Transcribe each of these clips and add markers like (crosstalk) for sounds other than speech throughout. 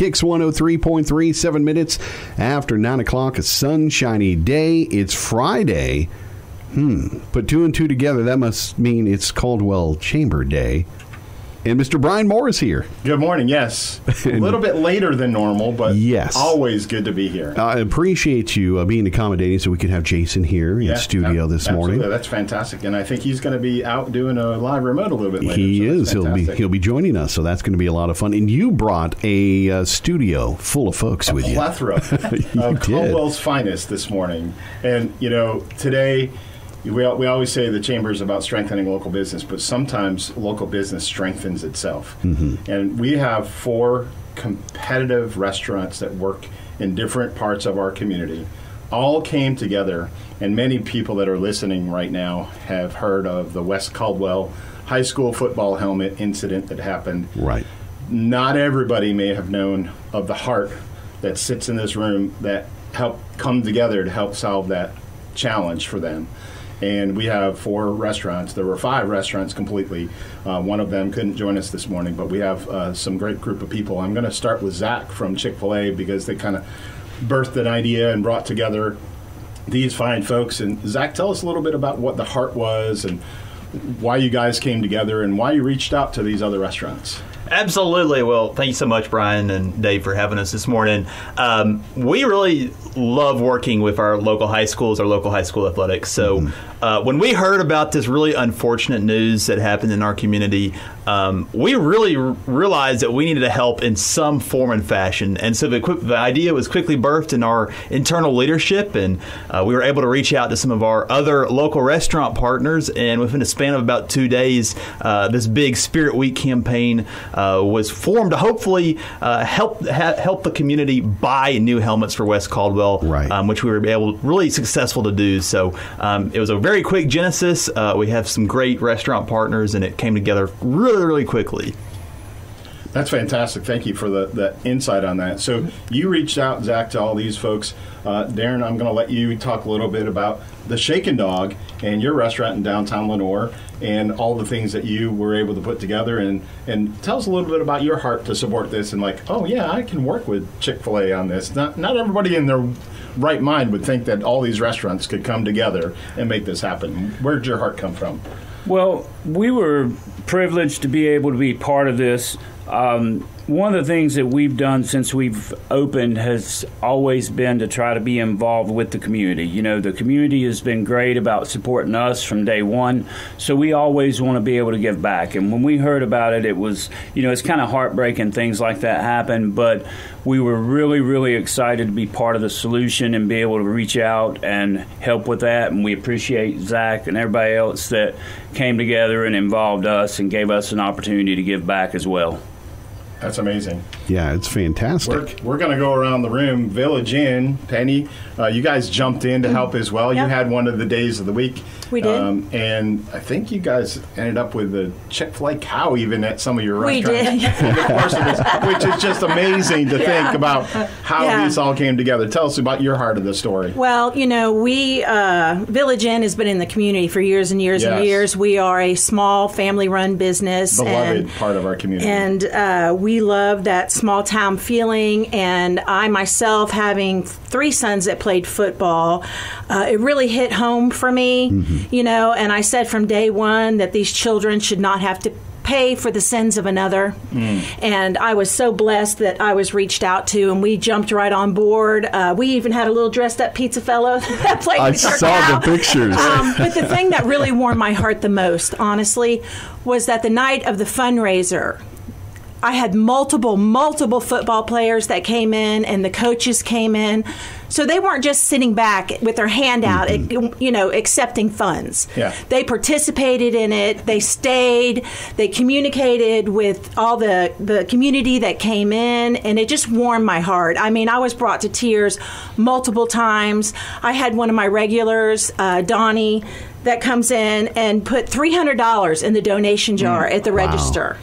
Kicks 103.3, seven minutes after 9 o'clock, a sunshiny day. It's Friday. Hmm. Put two and two together, that must mean it's Caldwell Chamber Day. And Mr. Brian Moore is here. Good morning. Yes, (laughs) a little bit later than normal, but Yes. always good to be here. I appreciate you uh, being accommodating so we can have Jason here Yeah, in studio ab- this absolutely. morning. That's fantastic, and I think he's going to be out doing a live remote a little bit later. He so is. He'll be he'll be joining us, so that's going to be a lot of fun. And you brought a uh, studio full of folks with you. plethora (laughs) You of did. Caldwell's finest this morning. And, you know, today, we, we always say the chamber is about strengthening local business, but sometimes local business strengthens itself. Mm-hmm. And we have four competitive restaurants that work in different parts of our community. All came together, and many people that are listening right now have heard of the West Caldwell High School football helmet incident that happened Right. not everybody may have known of the heart that sits in this room that helped come together to help solve that challenge for them. And we have four restaurants. There were five restaurants completely. Uh, one of them couldn't join us this morning, but we have uh, some great group of people. I'm going to start with Zach from Chick fil A because they kind of birthed an idea and brought together these fine folks. And Zach, tell us a little bit about what the heart was and why you guys came together and why you reached out to these other restaurants. Absolutely. Well, thank you so much, Brian and Dave, for having us this morning. Um, we really love working with our local high schools, our local high school athletics. So, uh, when we heard about this really unfortunate news that happened in our community, um, we really r- realized that we needed to help in some form and fashion. And so, the, the idea was quickly birthed in our internal leadership, and uh, we were able to reach out to some of our other local restaurant partners. And within a span of about two days, uh, this big Spirit Week campaign uh, was formed to hopefully uh, help ha- help the community buy new helmets for West Caldwell, Right. um, which we were able really successful to do. So um, it was a very quick genesis. Uh, we have some great restaurant partners, and it came together really, really quickly. That's fantastic. Thank you for the, the insight on that. So you reached out, Zach, to all these folks. Uh, Darren, I'm going to let you talk a little bit about the Shaken Dog and your restaurant in downtown Lenoir and all the things that you were able to put together. And, and tell us a little bit about your heart to support this and like, oh, yeah, I can work with Chick fil A on this. Not, not everybody in their right mind would think that all these restaurants could come together and make this happen. Where'd your heart come from? Well, we were privileged to be able to be part of this. Um, one of the things that we've done since we've opened has always been to try to be involved with the community. You know, the community has been great about supporting us from day one, so we always want to be able to give back. And when we heard about it, it was, you know, it's kind of heartbreaking things like that happen, but we were really, really excited to be part of the solution and be able to reach out and help with that. And we appreciate Zach and everybody else that came together and involved us and gave us an opportunity to give back as well. That's amazing. Yeah, it's fantastic. We're, we're going to go around the room. Village Inn, Penny, uh, you guys jumped in to help as well. You had one of the days of the week. We did. Um, and I think you guys ended up with a Chick fil A cow even at some of your We restaurants. did. (laughs) Over the course of this, which is just amazing to think about how Yeah. these all came together. Tell us about your heart of the story. Well, you know, we uh, Village Inn has been in the community for years and years Yes. and years. We are a small family-run business, Beloved and part of our community. and uh, we love that small town feeling. And I myself, having three sons that played football, uh, it really hit home for me. You know, and I said from day one that these children should not have to pay for the sins of another. And I was so blessed that I was reached out to, and we jumped right on board. Uh, we even had a little dressed up pizza fellow (laughs) that played I saw cow. the pictures. Um, but the thing that really warmed my heart the most, honestly, was that the night of the fundraiser, I had multiple, multiple football players that came in, and the coaches came in. So they weren't just sitting back with their hand out, you know, accepting funds. Yeah. They participated in it. They stayed. They communicated with all the the community that came in, and it just warmed my heart. I mean, I was brought to tears multiple times. I had one of my regulars, uh, Donnie, that comes in and put three hundred dollars in the donation jar at the register.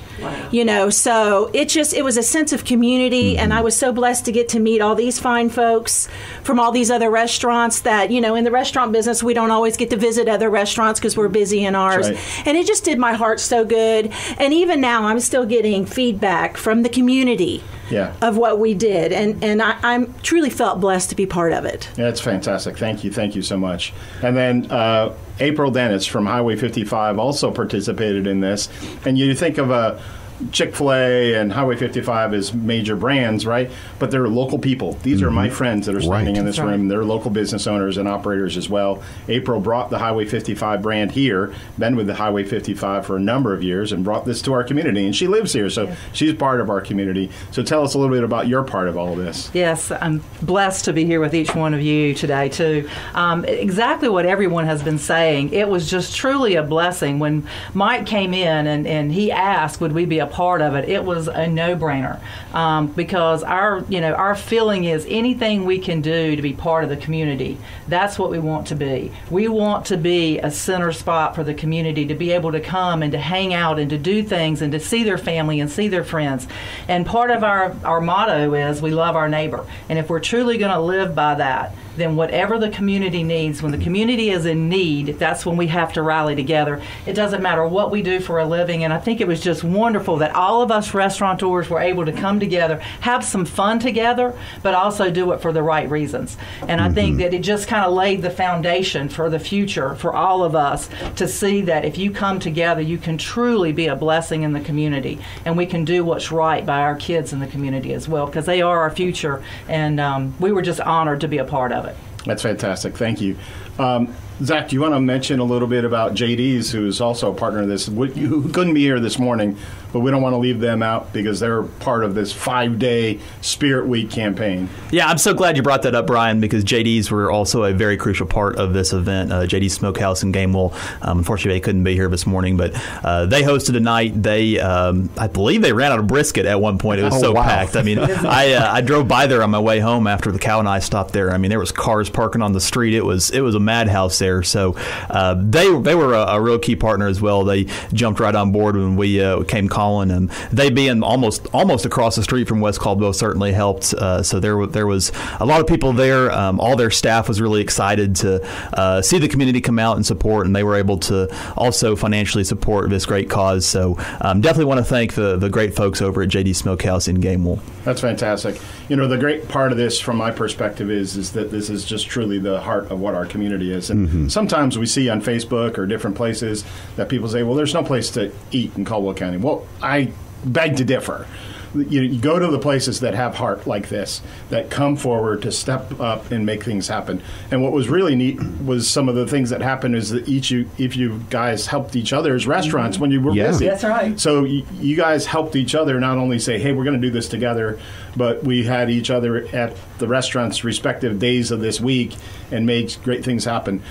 You know, so it just it was a sense of community, and I was so blessed to get to meet all these fine folks from all these other restaurants. That you know, in the restaurant business, we don't always get to visit other restaurants because we're busy in ours, right. and it just did my heart so good. And even now, I'm still getting feedback from the community Yeah. of what we did, and and I, I'm truly felt blessed to be part of it. Yeah, it's fantastic. Thank you. Thank you so much. And then uh, April Dennis from Highway 55 also participated in this. And you think of a Chick fil A and Highway 55 as major brands, right? But they're local people. These are my friends that are standing Right. in this That's right. room. They're local business owners and operators as well. April brought the Highway 55 brand here, been with the Highway 55 for a number of years, and brought this to our community. And she lives here, so she's part of our community. So tell us a little bit about your part of all of this. Yes, I'm blessed to be here with each one of you today, too. Um, exactly what everyone has been saying. It was just truly a blessing. When Mike came in and, and he asked, would we be a part of it, it was a no brainer um, because our, you know, our feeling is anything we can do to be part of the community, that's what we want to be. We want to be a center spot for the community to be able to come and to hang out and to do things and to see their family and see their friends. And part of our, our motto is we love our neighbor. And if we're truly going to live by that, then whatever the community needs, when the community is in need, that's when we have to rally together. It doesn't matter what we do for a living. And I think it was just wonderful that all of us restaurateurs were able to come together, have some fun together, but also do it for the right reasons. And I think that it just kind of laid the foundation for the future for all of us to see that if you come together, you can truly be a blessing in the community. And we can do what's right by our kids in the community as well, because they are our future. And um, we were just honored to be a part of it. That's fantastic. Thank you. Um, Zach, do you want to mention a little bit about JD's, who's also a partner of this, who couldn't be here this morning, but we don't want to leave them out because they're part of this five day Spirit Week campaign. Yeah, I'm so glad you brought that up, Brian, because JD's were also a very crucial part of this event. Uh, JD's Smokehouse in Gamewell. Um, unfortunately, they couldn't be here this morning, but uh, they hosted a night. They, um, I believe, they ran out of brisket at one point. It was Oh, so wow. packed. I mean, (laughs) I uh, I drove by there on my way home after the cow and I stopped there. I mean, there was cars parking on the street. It was it was a madhouse there. So uh, they they were a, a real key partner as well. They jumped right on board when we uh, came calling, and they being almost almost across the street from West Caldwell certainly helped. Uh, so there there was a lot of people there. Um, all their staff was really excited to uh, see the community come out and support, and they were able to also financially support this great cause. So um, definitely want to thank the the great folks over at JD Smokehouse in Gamewell. That's fantastic. You know, the great part of this, from my perspective, is is that this is just truly the heart of what our community is. And sometimes we see on Facebook or different places that people say, "Well, there's no place to eat in Caldwell County." Well, I beg to differ. You, you go to the places that have heart like this, that come forward to step up and make things happen. And what was really neat was some of the things that happened is that each you, if you guys helped each other as restaurants when you were Yeah. busy. That's right. So y- you guys helped each other not only say, "Hey, we're going to do this together," but we had each other at the restaurants' respective days of this week and made great things happen.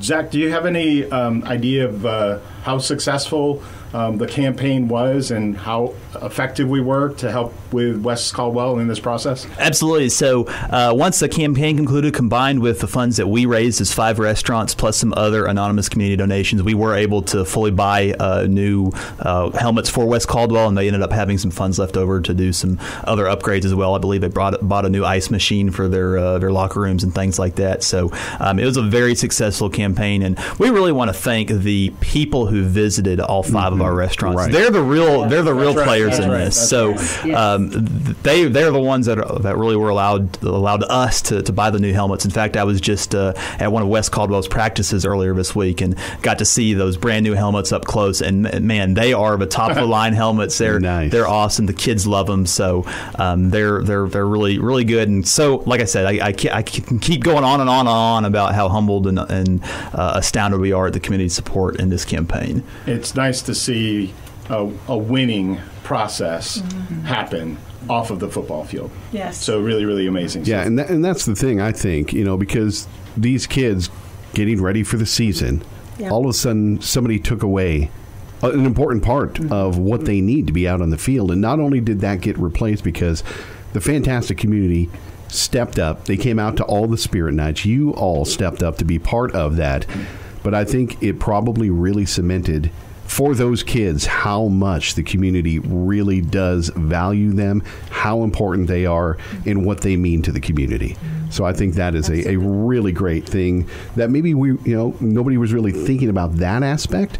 Zach, do you have any um, idea of uh, how successful um, the campaign was and how effective we were to help with West Caldwell in this process? Absolutely. So uh, once the campaign concluded, combined with the funds that we raised as five restaurants plus some other anonymous community donations, we were able to fully buy uh, new uh, helmets for West Caldwell, and they ended up having some funds left over to do some other upgrades as well. I believe they brought bought a new ice machine for their uh, their locker rooms and things like that. So um, it was a very successful campaign, and we really want to thank the people who visited all 5 of our restaurants. Right. They're the real they're the real right. players That's in right. this. That's so right. Um, they they're the ones that are, that really were allowed allowed us to, to buy the new helmets. In fact, I was just uh, at one of West Caldwell's practices earlier this week and got to see those brand new helmets up close. And man, they are the top of the (laughs) line helmets. They're Nice. they're awesome. The kids love them, so um, they're they're they're really really good. And so, like I said, I, I, I can keep going on and on and on about how humbled and, and uh, astounded we are at the community support in this campaign. It's nice to see a, a winning process mm-hmm. happen off of the football field. Yes. So really, really amazing. Yeah, stuff. and, that, and that's the thing, I think, you know, because these kids getting ready for the season, Yeah. all of a sudden somebody took away an important part mm-hmm. of what they need to be out on the field. And not only did that get replaced because the fantastic community stepped up, they came out to all the spirit nights. You all stepped up to be part of that. But I think it probably really cemented for those kids how much the community really does value them, how important they are, and what they mean to the community. So I think that is a, a really great thing that maybe we, you know, nobody was really thinking about that aspect,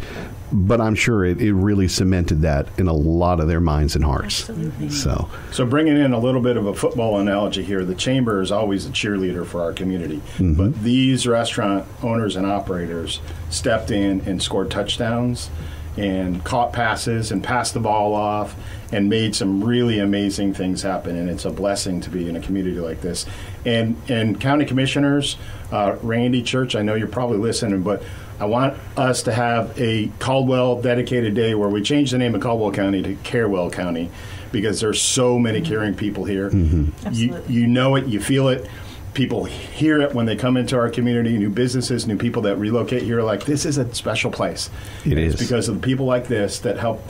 but I'm sure it, it really cemented that in a lot of their minds and hearts. Absolutely. So, So bringing in a little bit of a football analogy here, the chamber is always a cheerleader for our community. But these restaurant owners and operators stepped in and scored touchdowns and caught passes and passed the ball off and made some really amazing things happen. And it's a blessing to be in a community like this. And and county commissioners, uh, Randy Church, I know you're probably listening, but I want us to have a Caldwell dedicated day where we change the name of Caldwell County to Carewell County because there's so many mm-hmm. caring people here. Mm-hmm. You, Absolutely. you know it, you feel it. People hear it when they come into our community. New businesses, new people that relocate here, are like this is a special place. It And is. It's because of the people like this that help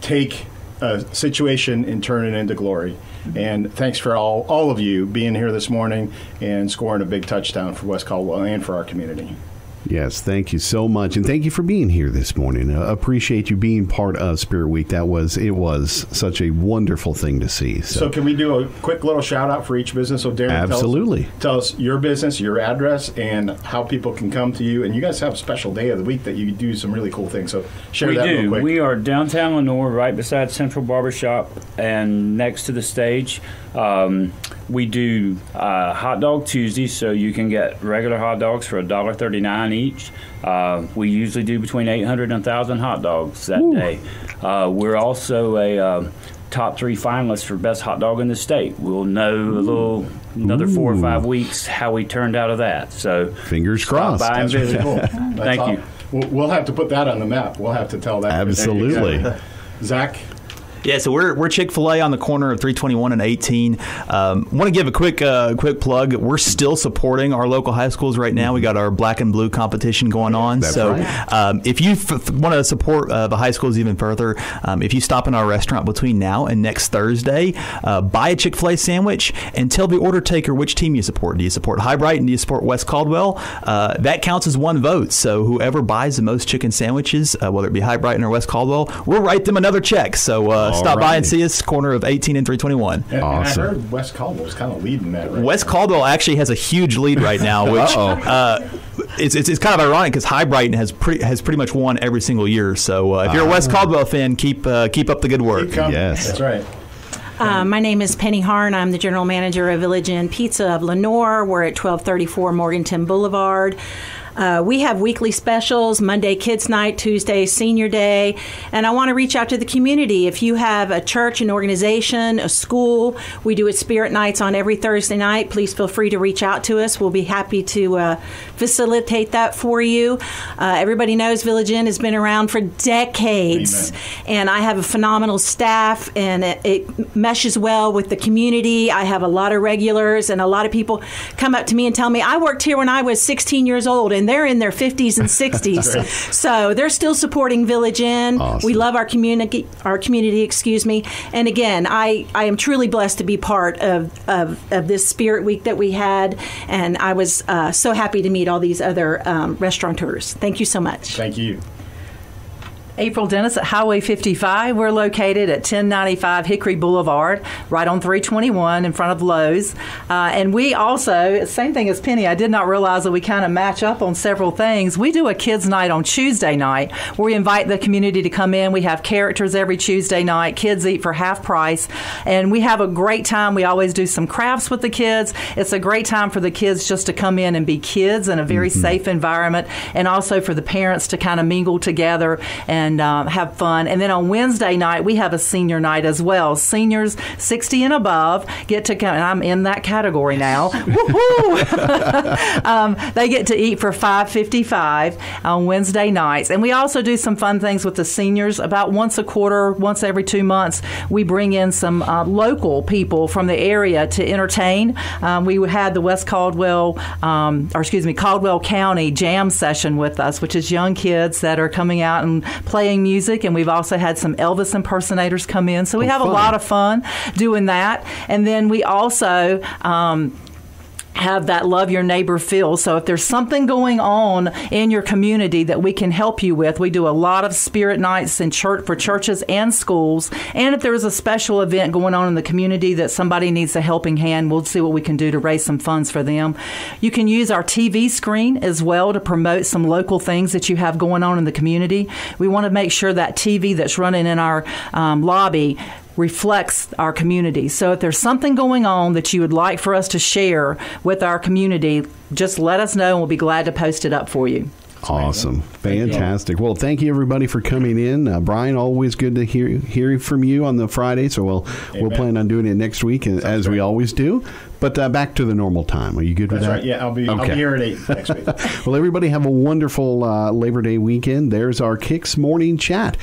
take a situation and turn it into glory. Mm-hmm. And thanks for all all of you being here this morning and scoring a big touchdown for West Caldwell and for our community. Yes, thank you so much, and thank you for being here this morning. Uh, appreciate you being part of Spirit Week. That was it was such a wonderful thing to see. So, So, can we do a quick little shout out for each business? So, Darren, Absolutely. Tell us, tell us your business, your address, and how people can come to you. And you guys have a special day of the week that you do some really cool things. So, share we that do. real quick. We are downtown Lenoir, right beside Central Barbershop, and next to the stage. Um, we do uh, hot dog Tuesdays, so you can get regular hot dogs for $1.39 each. Uh, we usually do between 800 and 1,000 hot dogs that day. Uh, we're also a uh, top three finalists for best hot dog in the state. We'll know a little another four or five weeks how we turned out of that. So fingers stop crossed. by and visit. cool. Thank all- you. We'll, we'll have to put that on the map. We'll have to tell that. Absolutely. Zach, Yeah, so we're, we're Chick Fil A on the corner of 321 and 18. Um, Want to give a quick uh, quick plug. We're still supporting our local high schools right now. We got our black and blue competition going on. That's so right. um, if you f- f- want to support uh, the high schools even further, um, if you stop in our restaurant between now and next Thursday, uh, buy a Chick Fil A sandwich and tell the order taker which team you support. Do you support Hibriten? Do you support West Caldwell? Uh, that counts as one vote. So whoever buys the most chicken sandwiches, uh, whether it be Hibriten or West Caldwell, we'll write them another check. So uh, stop by and see us, corner of 18 and 321. and, and I Awesome. heard West Caldwell's kind of leading that. Right West Caldwell actually has a huge lead right now, (laughs) which Uh-oh. uh, it's, it's, it's kind of ironic because Hibriten has pretty has pretty much won every single year. So uh, if you're a West Caldwell fan, keep uh, keep up the good work. Yes. That's right. Uh, my name is Penny Harn. I'm the general manager of Village Inn Pizza of Lenoir. We're at 1234 Morganton Boulevard. Uh, we have weekly specials Monday Kids Night, Tuesday Senior Day. And I want to reach out to the community. If you have a church, an organization, a school, we do it Spirit Nights on every Thursday night. Please feel free to reach out to us. We'll be happy to uh, facilitate that for you. Uh, everybody knows Village Inn has been around for decades. Amen. And I have a phenomenal staff, and it, it meshes well with the community. I have a lot of regulars, and a lot of people come up to me and tell me, I worked here when I was 16 years old, and they're in their 50s and 60s. (laughs) so they're still supporting Village Inn. Awesome. We love our community, our community, excuse me. And again, I, I am truly blessed to be part of, of, of this Spirit Week that we had, and I was uh, so happy to meet all these other um, restaurateurs. Thank you so much. Thank you. April Dennis at Highway 55. We're located at 1095 Hickory Boulevard, right on 321 in front of Lowe's. Uh, and we also, same thing as Penny, I did not realize that we kind of match up on several things. We do a kids' night on Tuesday night where we invite the community to come in. We have characters every Tuesday night. Kids eat for half price. And we have a great time. We always do some crafts with the kids. It's a great time for the kids just to come in and be kids in a very safe environment and also for the parents to kind of mingle together and um, have fun. And then on Wednesday night, we have a senior night as well. Seniors 60 and above get to come, and I'm in that category now. (laughs) Woohoo! (laughs) um, they get to eat for 5.55 on Wednesday nights. And we also do some fun things with the seniors. About once a quarter, once every two months, we bring in some uh, local people from the area to entertain. Um, we had the West Caldwell, um, or excuse me, Caldwell County jam session with us, which is young kids that are coming out and playing music. And we've also had some Elvis impersonators come in. So we Oh, have fun. a lot of fun doing that. And then we also, um, have that love your neighbor feel. So if there's something going on in your community that we can help you with, we do a lot of spirit nights in church for churches and schools. And if there's a special event going on in the community that somebody needs a helping hand, we'll see what we can do to raise some funds for them. You can use our TV screen as well to promote some local things that you have going on in the community. We want to make sure that TV that's running in our um, lobby reflects our community. So if there's something going on that you would like for us to share with our community, just let us know and we'll be glad to post it up for you. Awesome, fantastic. Well, thank you everybody for coming in. Uh, Brian, always good to hear hear from you on the Friday. So we'll we'll plan on doing it next week, uh, as we always do. But uh, back to the normal time. Are you good with That's that? right. Yeah, I'll be I'll Okay. be here at eight next week. (laughs) Well, everybody have a wonderful uh, Labor Day weekend. There's our Kicks Morning Chat.